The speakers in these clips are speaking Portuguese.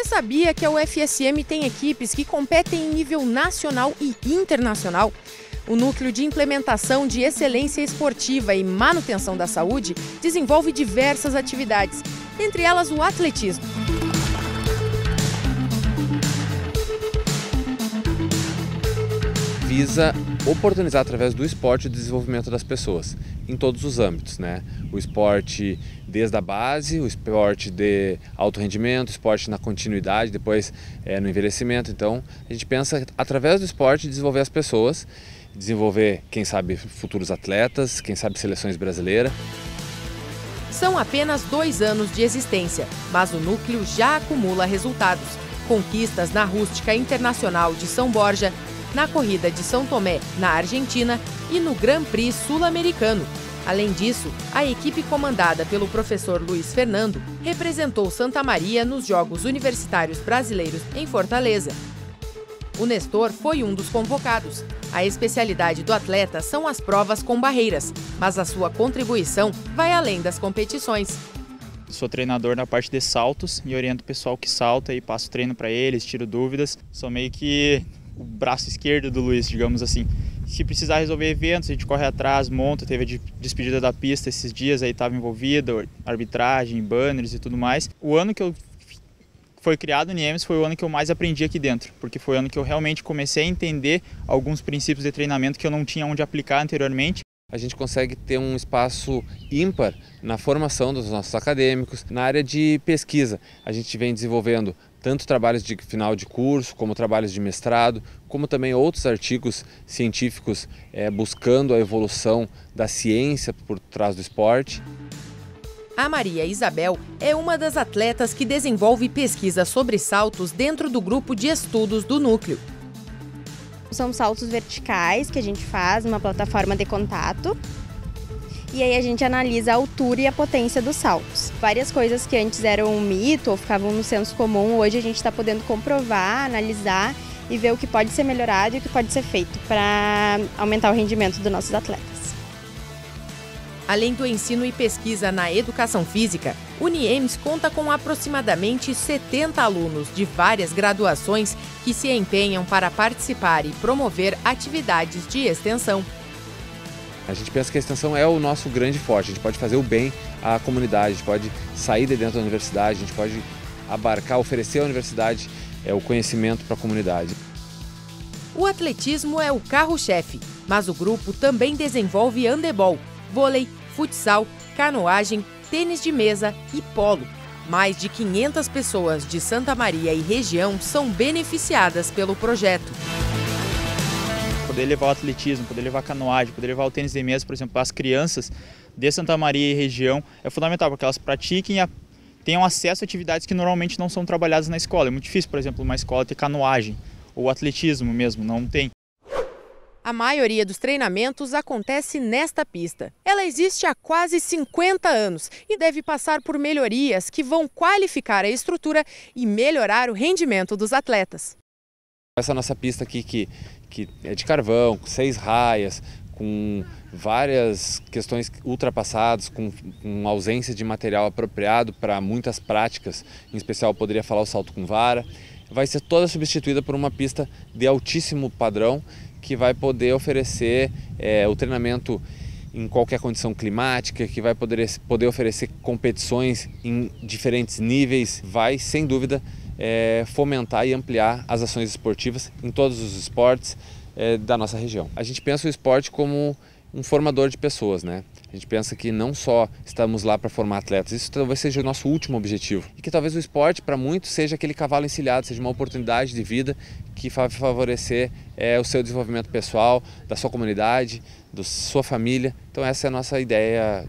Você sabia que a UFSM tem equipes que competem em nível nacional e internacional? O Núcleo de Implementação de Excelência Esportiva e Manutenção da Saúde desenvolve diversas atividades, entre elas o atletismo. visa oportunizar através do esporte o desenvolvimento das pessoas em todos os âmbitos, né? O esporte desde a base, o esporte de alto rendimento, esporte na continuidade, depois é, no envelhecimento. Então, a gente pensa através do esporte desenvolver as pessoas, desenvolver, quem sabe, futuros atletas, quem sabe seleções brasileiras. São apenas dois anos de existência, mas o núcleo já acumula resultados. Conquistas na Rústica Internacional de São Borja, na corrida de São Tomé, na Argentina, e no Grand Prix Sul-Americano. Além disso, a equipe comandada pelo professor Luiz Fernando representou Santa Maria nos Jogos Universitários Brasileiros em Fortaleza. O Nestor foi um dos convocados. A especialidade do atleta são as provas com barreiras, mas a sua contribuição vai além das competições. Sou treinador na parte de saltos e oriento o pessoal que salta e passo treino para eles, tiro dúvidas. Sou meio que o braço esquerdo do Luiz, digamos assim. Se precisar resolver eventos, a gente corre atrás, monta, teve a despedida da pista esses dias, aí estava envolvida, arbitragem, banners e tudo mais. O ano que eu foi criado o NIEMS foi o ano que eu mais aprendi aqui dentro, porque foi o ano que eu realmente comecei a entender alguns princípios de treinamento que eu não tinha onde aplicar anteriormente a gente consegue ter um espaço ímpar na formação dos nossos acadêmicos. Na área de pesquisa, a gente vem desenvolvendo tanto trabalhos de final de curso, como trabalhos de mestrado, como também outros artigos científicos é, buscando a evolução da ciência por trás do esporte. A Maria Isabel é uma das atletas que desenvolve pesquisa sobre saltos dentro do grupo de estudos do núcleo. São saltos verticais que a gente faz numa plataforma de contato. E aí a gente analisa a altura e a potência dos saltos. Várias coisas que antes eram um mito ou ficavam no senso comum, hoje a gente está podendo comprovar, analisar e ver o que pode ser melhorado e o que pode ser feito para aumentar o rendimento dos nossos atletas. Além do ensino e pesquisa na educação física, o NIEMS conta com aproximadamente 70 alunos de várias graduações que se empenham para participar e promover atividades de extensão. A gente pensa que a extensão é o nosso grande forte, a gente pode fazer o bem à comunidade, a gente pode sair de dentro da universidade, a gente pode abarcar, oferecer à universidade é, o conhecimento para a comunidade. O atletismo é o carro-chefe, mas o grupo também desenvolve handebol, vôlei, futsal, canoagem, tênis de mesa e polo. Mais de 500 pessoas de Santa Maria e região são beneficiadas pelo projeto. Poder levar o atletismo, poder levar a canoagem, poder levar o tênis de mesa, por exemplo, para as crianças de Santa Maria e região é fundamental, porque elas pratiquem a tenham acesso a atividades que normalmente não são trabalhadas na escola. É muito difícil, por exemplo, uma escola ter canoagem ou atletismo mesmo, não tem. A maioria dos treinamentos acontece nesta pista. Ela existe há quase 50 anos e deve passar por melhorias que vão qualificar a estrutura e melhorar o rendimento dos atletas. Essa nossa pista aqui que, que é de carvão, com seis raias, com várias questões ultrapassadas, com, com ausência de material apropriado para muitas práticas, em especial poderia falar o salto com vara, vai ser toda substituída por uma pista de altíssimo padrão que vai poder oferecer é, o treinamento em qualquer condição climática, que vai poder, poder oferecer competições em diferentes níveis, vai sem dúvida é, fomentar e ampliar as ações esportivas em todos os esportes é, da nossa região. A gente pensa o esporte como um formador de pessoas, né? A gente pensa que não só estamos lá para formar atletas, isso talvez seja o nosso último objetivo. E que talvez o esporte, para muitos, seja aquele cavalo encilhado, seja uma oportunidade de vida que vai favorecer é, o seu desenvolvimento pessoal, da sua comunidade, da sua família. Então, essa é a nossa ideia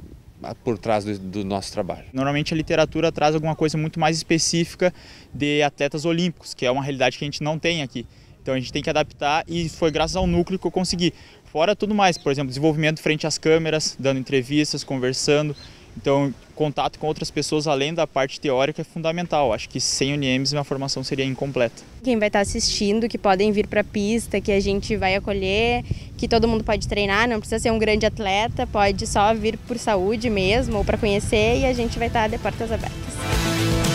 por trás do, do, nosso trabalho. Normalmente a literatura traz alguma coisa muito mais específica de atletas olímpicos, que é uma realidade que a gente não tem aqui. Então a gente tem que adaptar e foi graças ao núcleo que eu consegui. Fora tudo mais, por exemplo, desenvolvimento frente às câmeras, dando entrevistas, conversando. Então, contato com outras pessoas além da parte teórica é fundamental. Acho que sem o NIEMS minha formação seria incompleta. Quem vai estar assistindo, que podem vir para a pista, que a gente vai acolher, que todo mundo pode treinar, não precisa ser um grande atleta, pode só vir por saúde mesmo ou para conhecer e a gente vai estar de portas abertas.